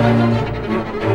Música